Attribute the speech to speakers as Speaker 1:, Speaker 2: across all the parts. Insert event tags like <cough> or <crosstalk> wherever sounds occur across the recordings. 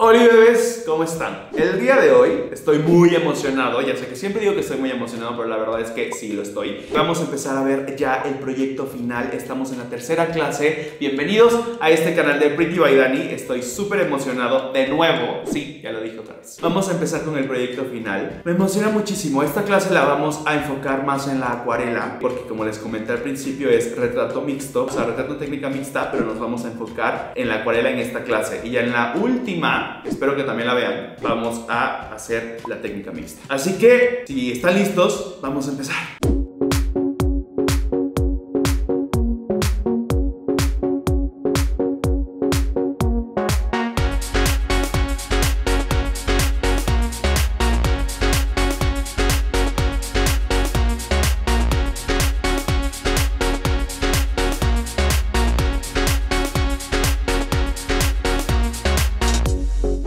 Speaker 1: Hola bebés, ¿cómo están? El día de hoy estoy muy emocionado, ya sé que siempre digo que estoy muy emocionado, pero la verdad es que sí lo estoy. Vamos a empezar a ver ya el proyecto final, estamos en la tercera clase. Bienvenidos a este canal de Pretty by Dani, estoy súper emocionado de nuevo, sí, ya lo dije otra vez. Vamos a empezar con el proyecto final. Me emociona muchísimo, esta clase la vamos a enfocar más en la acuarela, porque como les comenté al principio es retrato mixto, o sea, retrato técnica mixta, pero nos vamos a enfocar en la acuarela en esta clase. Y ya en la última espero que también la vean, vamos a hacer la técnica mixta. Así que, si están listos, vamos a empezar.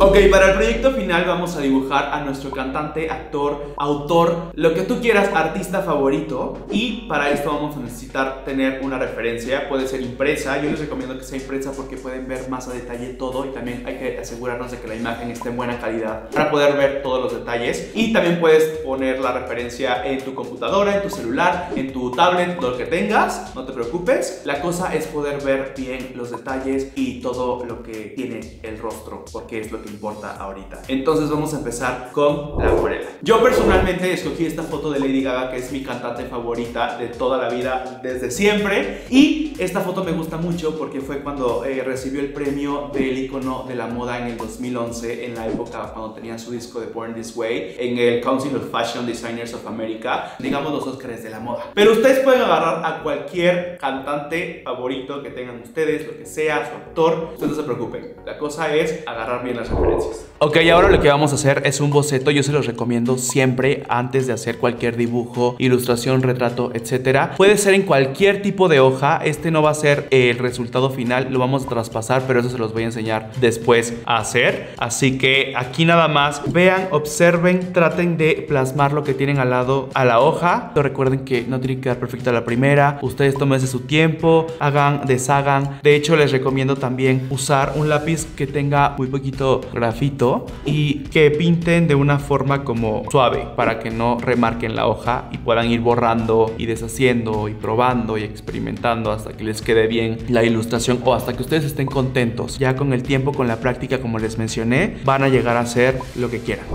Speaker 1: Ok, para el proyecto final vamos a dibujar a nuestro cantante, actor, autor, lo que tú quieras, artista favorito. Y para esto vamos a necesitar tener una referencia, puede ser impresa. Yo les recomiendo que sea impresa porque pueden ver más a detalle todo y también hay que asegurarnos de que la imagen esté en buena calidad para poder ver todos los detalles. Y también puedes poner la referencia en tu computadora, en tu celular, en tu tablet, lo que tengas, no te preocupes. La cosa es poder ver bien los detalles y todo lo que tiene el rostro, porque es lo que importa ahorita. Entonces vamos a empezar con la acuarela. Yo personalmente escogí esta foto de Lady Gaga, que es mi cantante favorita de toda la vida, desde siempre. Y esta foto me gusta mucho porque fue cuando eh, recibió el premio del icono de la moda en el 2011, en la época cuando tenía su disco de Born This Way, en el Council of Fashion Designers of America, digamos los Oscars de la moda. Pero ustedes pueden agarrar a cualquier cantante favorito que tengan ustedes, lo que sea, su actor, ustedes no se preocupen. La cosa es agarrar bien las Блять. Ok, ahora lo que vamos a hacer es un boceto. Yo se los recomiendo siempre antes de hacer cualquier dibujo, ilustración, retrato, etcétera. Puede ser en cualquier tipo de hoja. Este no va a ser el resultado final, lo vamos a traspasar, pero eso se los voy a enseñar después a hacer. Así que aquí nada más vean, observen, traten de plasmar lo que tienen al lado a la hoja. Pero recuerden que no tiene que quedar perfecta la primera. Ustedes tómense su tiempo, hagan, deshagan. De hecho, les recomiendo también usar un lápiz que tenga muy poquito grafito y que pinten de una forma como suave para que no remarquen la hoja y puedan ir borrando y deshaciendo y probando y experimentando hasta que les quede bien la ilustración o hasta que ustedes estén contentos. Ya con el tiempo, con la práctica, como les mencioné, van a llegar a hacer lo que quieran.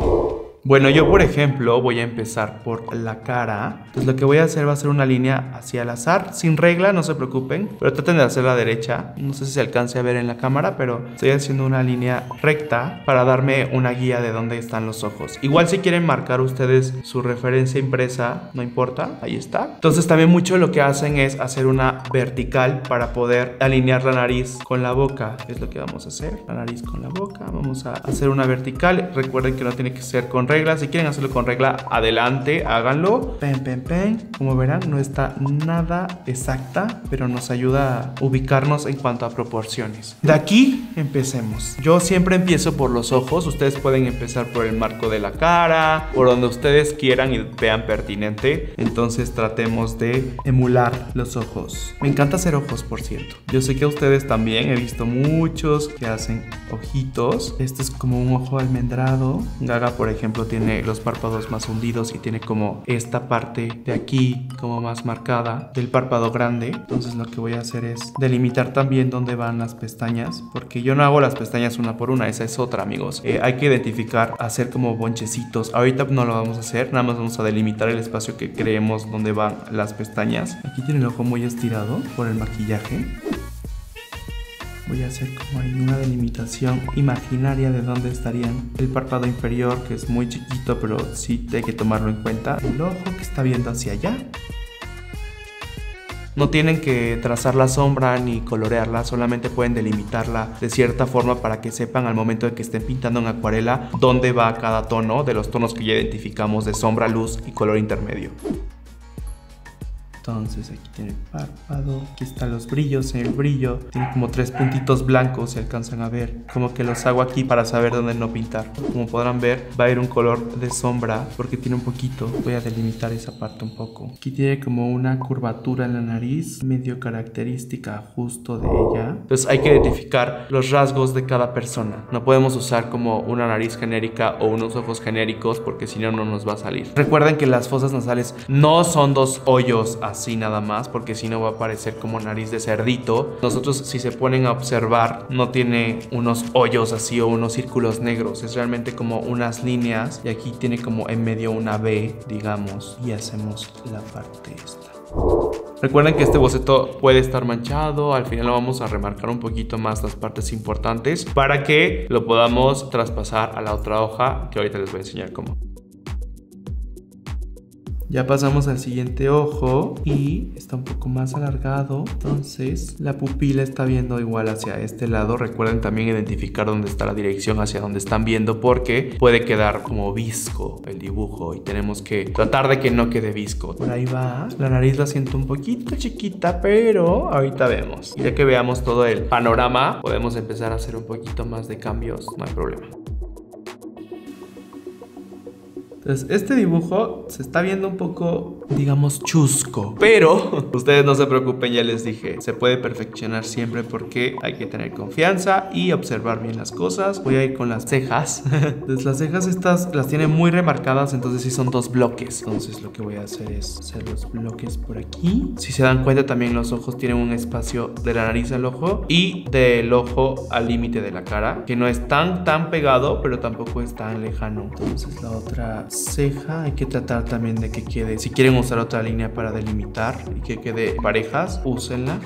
Speaker 1: Bueno, yo por ejemplo voy a empezar por la cara. Entonces lo que voy a hacer va a ser una línea hacia el azar, sin regla, no se preocupen. Pero traten de hacer la derecha. No sé si se alcance a ver en la cámara, pero estoy haciendo una línea recta para darme una guía de dónde están los ojos. Igual si quieren marcar ustedes su referencia impresa, no importa, ahí está. Entonces también mucho lo que hacen es hacer una vertical para poder alinear la nariz con la boca. Es lo que vamos a hacer, la nariz con la boca. Vamos a hacer una vertical. Recuerden que no tiene que ser con regla si quieren hacerlo con regla, adelante, háganlo. Pen, pen, pen. Como verán, no está nada exacta, pero nos ayuda a ubicarnos en cuanto a proporciones. De aquí empecemos. Yo siempre empiezo por los ojos. Ustedes pueden empezar por el marco de la cara, por donde ustedes quieran y vean pertinente. Entonces tratemos de emular los ojos. Me encanta hacer ojos, por cierto. Yo sé que a ustedes también he visto muchos que hacen ojitos. Este es como un ojo almendrado. Gaga, por ejemplo, tiene los párpados más hundidos y tiene como esta parte de aquí como más marcada del párpado grande. Entonces lo que voy a hacer es delimitar también dónde van las pestañas, porque yo no hago las pestañas una por una, esa es otra, amigos. Eh, hay que identificar, hacer como bonchecitos. Ahorita no lo vamos a hacer, nada más vamos a delimitar el espacio que creemos donde van las pestañas. Aquí tiene el ojo muy estirado por el maquillaje voy a hacer como ahí una delimitación imaginaria de dónde estarían el párpado inferior que es muy chiquito pero sí hay que tomarlo en cuenta el ojo que está viendo hacia allá no tienen que trazar la sombra ni colorearla, solamente pueden delimitarla de cierta forma para que sepan al momento de que estén pintando en acuarela dónde va cada tono de los tonos que ya identificamos de sombra, luz y color intermedio.
Speaker 2: Entonces aquí tiene el párpado, aquí están los brillos, en el brillo tiene como tres puntitos blancos, se alcanzan a ver. Como que los hago aquí para saber dónde no pintar. Como podrán ver, va a ir un color de sombra porque tiene un poquito. Voy a delimitar esa parte un poco. Aquí tiene como una curvatura en la nariz, medio característica justo de ella. Entonces hay que identificar los rasgos de cada persona. No podemos usar como una nariz genérica o unos ojos genéricos porque si no, no nos va a salir. Recuerden que las fosas nasales no son dos hoyos así nada más porque si no va a parecer como nariz de cerdito. Nosotros si se ponen a observar no tiene unos hoyos así o unos círculos negros. Es realmente como unas líneas y aquí tiene como en medio una B, digamos. Y hacemos la parte esta. Recuerden que este boceto puede estar manchado, al final lo vamos a remarcar un poquito más las partes importantes para que lo podamos traspasar a la otra hoja que ahorita les voy a enseñar cómo. Ya pasamos al siguiente ojo y está un poco más alargado. Entonces la pupila está viendo igual hacia este lado. Recuerden también identificar dónde está la dirección hacia donde están viendo porque puede quedar como visco el dibujo y tenemos que tratar de que no quede visco. Por ahí va. La nariz la siento un poquito chiquita, pero ahorita vemos. Ya que veamos todo el panorama, podemos empezar a hacer un poquito más de cambios. No hay problema. Entonces, este dibujo se está viendo un poco, digamos, chusco. Pero <laughs> ustedes no se preocupen, ya les dije, se puede perfeccionar siempre porque hay que tener confianza y observar bien las cosas. Voy a ir con las cejas. <laughs> Entonces, las cejas estas las tiene muy remarcadas, entonces sí son dos bloques. Entonces, lo que voy a hacer es hacer los bloques por aquí. Si se dan cuenta, también los ojos tienen un espacio de la nariz al ojo y del ojo al límite de la cara, que no es tan, tan pegado, pero tampoco es tan lejano. Entonces, la otra ceja hay que tratar también de que quede, si quieren usar otra línea para delimitar y que quede parejas, úsenla.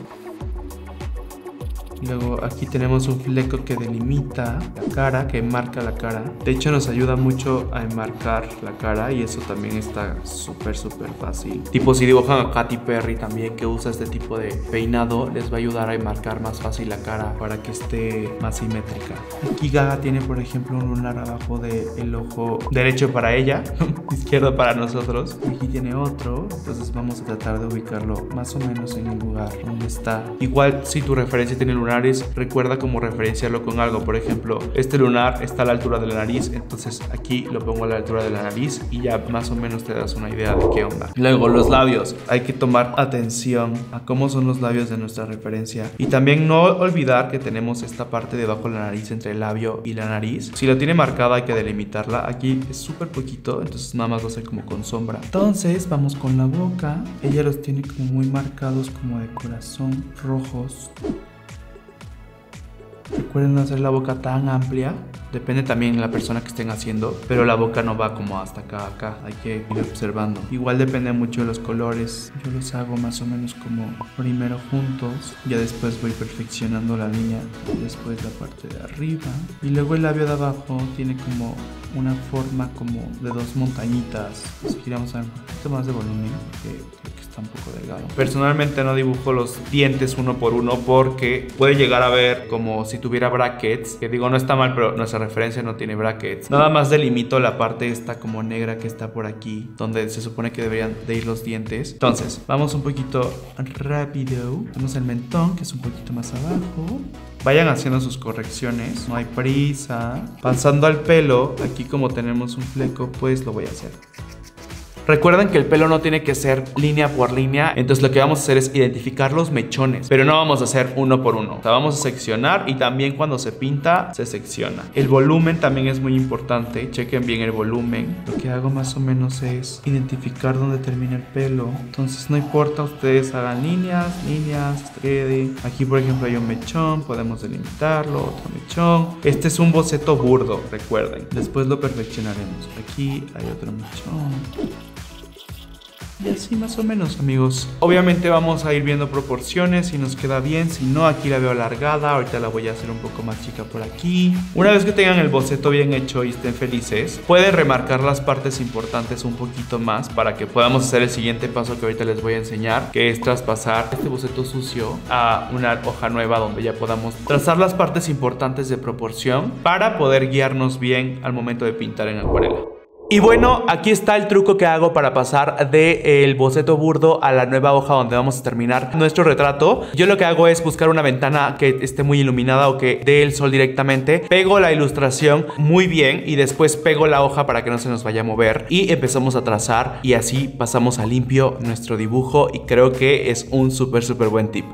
Speaker 2: Luego aquí tenemos un fleco que delimita la cara, que marca la cara. De hecho nos ayuda mucho a enmarcar la cara y eso también está súper súper fácil. Tipo si dibujan a Katy Perry también que usa este tipo de peinado les va a ayudar a enmarcar más fácil la cara para que esté más simétrica. Aquí Gaga tiene por ejemplo un lunar abajo del ojo derecho para ella, <laughs> izquierdo para nosotros. Aquí tiene otro, entonces vamos a tratar de ubicarlo más o menos en el lugar donde está. Igual si tu referencia tiene lunar recuerda como referenciarlo con algo. Por ejemplo, este lunar está a la altura de la nariz, entonces aquí lo pongo a la altura de la nariz y ya más o menos te das una idea de qué onda. Luego, los labios. Hay que tomar atención a cómo son los labios de nuestra referencia. Y también no olvidar que tenemos esta parte debajo de la nariz entre el labio y la nariz. Si la tiene marcada hay que delimitarla. Aquí es súper poquito, entonces nada más va a como con sombra. Entonces vamos con la boca. Ella los tiene como muy marcados como de corazón rojos. Recuerden no hacer la boca tan amplia. Depende también de la persona que estén haciendo. Pero la boca no va como hasta acá, acá. Hay que ir observando. Igual depende mucho de los colores. Yo los hago más o menos como primero juntos. Ya después voy perfeccionando la línea. Después la parte de arriba. Y luego el labio de abajo tiene como una forma como de dos montañitas. Si queremos dar un poquito más de volumen. Porque está un poco delgado. Personalmente no dibujo los dientes uno por uno porque puede llegar a ver como si tuviera brackets. Que digo, no está mal, pero nuestra referencia no tiene brackets. Nada más delimito la parte esta como negra que está por aquí, donde se supone que deberían de ir los dientes. Entonces, vamos un poquito rápido. Tenemos el mentón, que es un poquito más abajo. Vayan haciendo sus correcciones, no hay prisa. Pasando al pelo, aquí como tenemos un fleco, pues lo voy a hacer. Recuerden que el pelo no tiene que ser línea por línea, entonces lo que vamos a hacer es identificar los mechones, pero no vamos a hacer uno por uno. O sea, vamos a seccionar y también cuando se pinta, se secciona. El volumen también es muy importante, chequen bien el volumen. Lo que hago más o menos es identificar dónde termina el pelo. Entonces no importa, ustedes hagan líneas, líneas, quede. Aquí por ejemplo hay un mechón, podemos delimitarlo, otro mechón. Este es un boceto burdo, recuerden. Después lo perfeccionaremos. Aquí hay otro mechón. Y así más o menos, amigos. Obviamente vamos a ir viendo proporciones, si nos queda bien, si no, aquí la veo alargada, ahorita la voy a hacer un poco más chica por aquí. Una vez que tengan el boceto bien hecho y estén felices, pueden remarcar las partes importantes un poquito más para que podamos hacer el siguiente paso que ahorita les voy a enseñar, que es traspasar este boceto sucio a una hoja nueva donde ya podamos trazar las partes importantes de proporción para poder guiarnos bien al momento de pintar en acuarela. Y bueno, aquí está el truco que hago para pasar del boceto burdo a la nueva hoja donde vamos a terminar nuestro retrato. Yo lo que hago es buscar una ventana que esté muy iluminada o que dé el sol directamente. Pego la ilustración muy bien y después pego la hoja para que no se nos vaya a mover. Y empezamos a trazar y así pasamos a limpio nuestro dibujo y creo que es un súper súper buen tip.